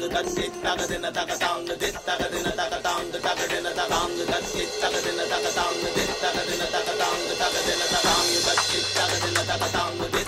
tang tak sit tak din tak tang dit tak din tak tang tak din tak tang tak sit tak din tak tang dit tak din tak tang tak din tak tang tak sit tak din tak tang dit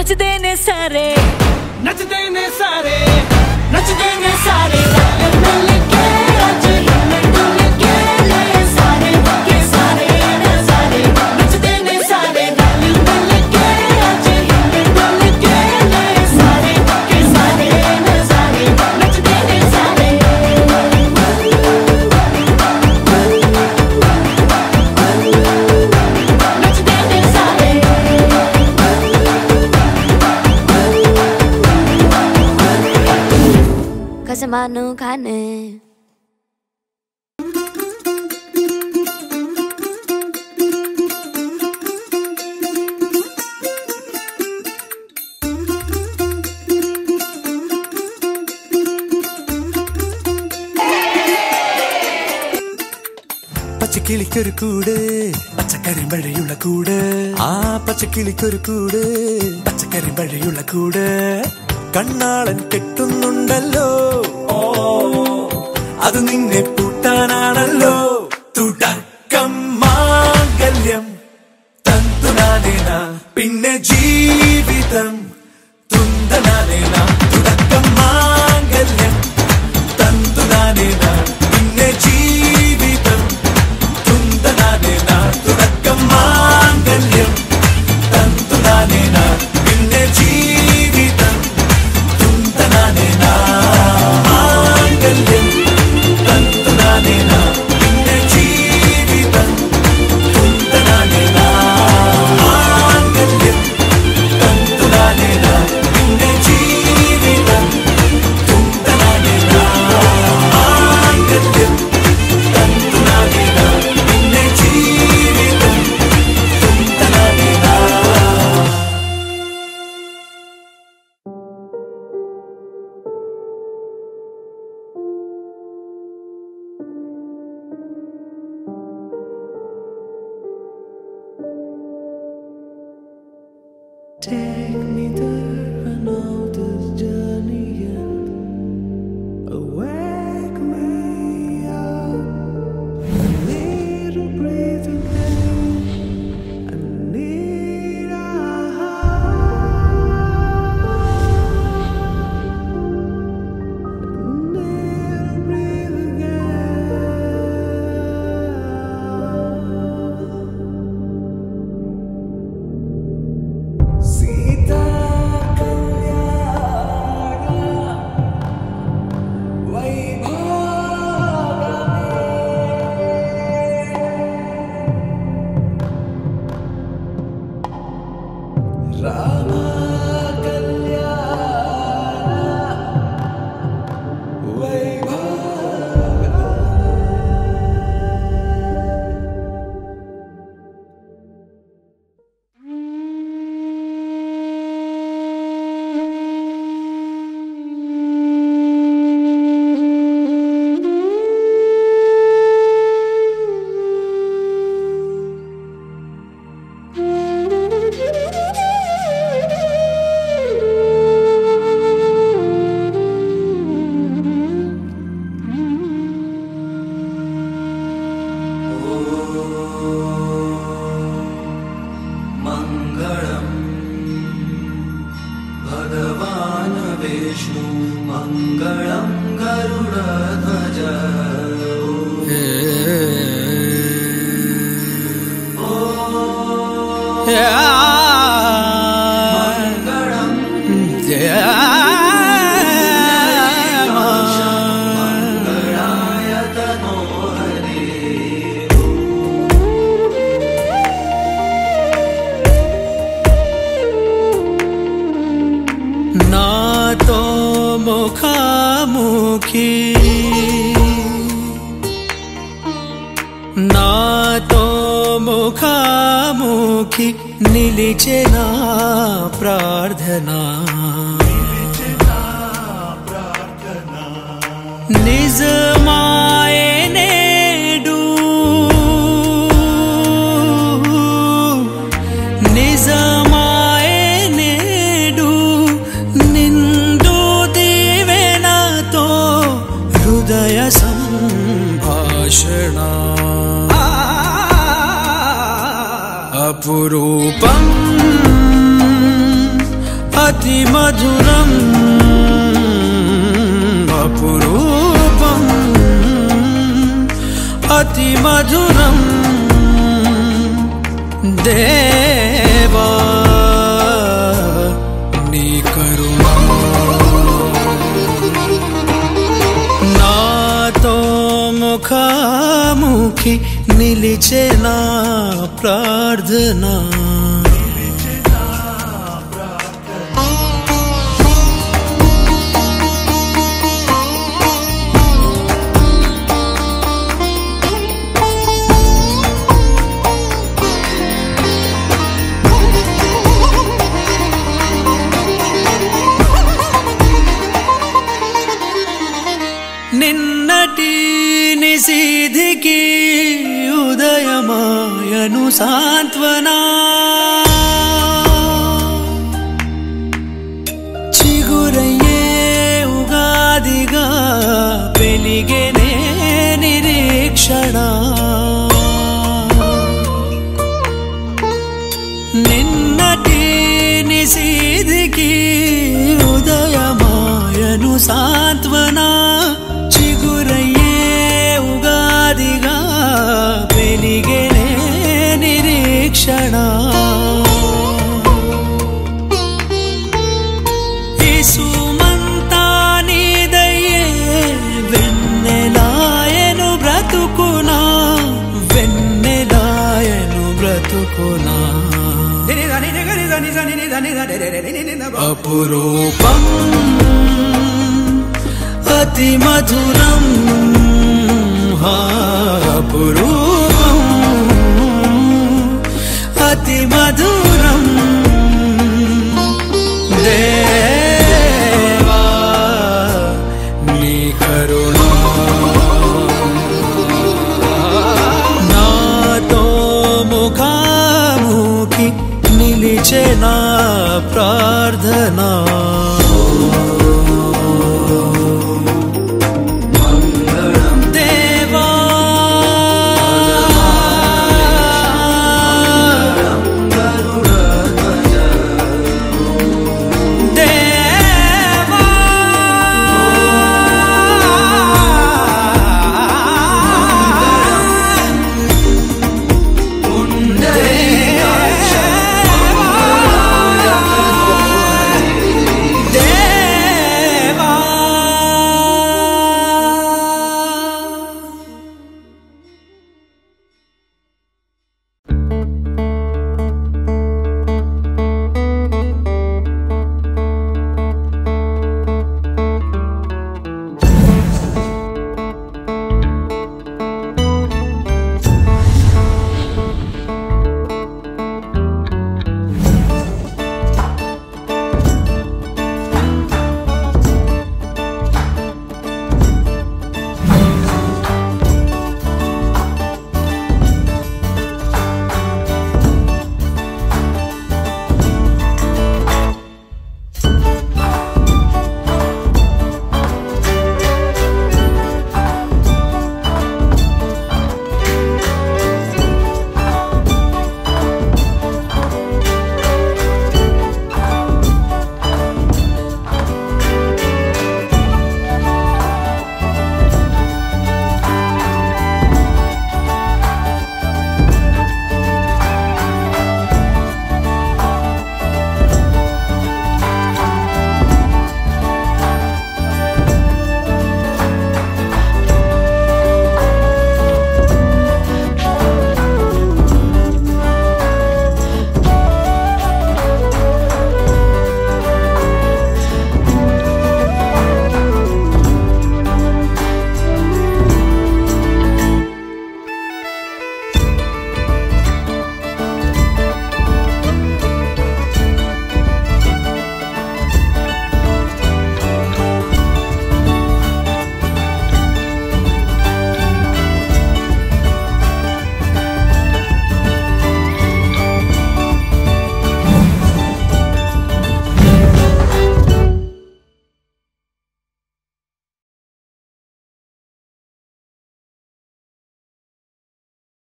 नचते ने सारे। नचते ने सारे नचते ने सारे। manu khane പച്ചക്കിളിക്കൊരു കൂട് പച്ചക്കറി വഴിയുള്ള കൂട്. ആ പച്ചക്കിളിക്കൊരു കൂട് പച്ചക്കറി വഴിയുള്ള കൂട്. കണ്ണാളൻ കെട്ടുന്നുണ്ടല്ലോ. അത് നിന്നെ പൂട്ടാനാണല്ലോ തുടക്കം മാംഗല്യം. തന്തുനാനേന പിന്നെ ജീവിതം തുന്തനാനേന. भगवान् विष्णु मङ्गलं गरुडध्वज Yeah. ముఖాముఖి నిలిచిన ప్రార్థనా. నిజమాయే నేడు. నిజమాయే నేడు. నిండు దీవెనతో హృదయ సంభాషణ. अति अतिमधुरम् अपरूपम् अतिमधुरम् देवा। నిలిచే నా ప్రార్థనా. నిన్నటి నిసిధికి ಹೃದಯ ಮಾಯನು ಸಾಂತ್ವನಾ. ಚಿಗುರಯ್ಯೇ ಉಗಾದಿಗ ಬೆಲಿಗೆ अपुरूपम् अतिमधुरम् हा पुरु प्रार्थना।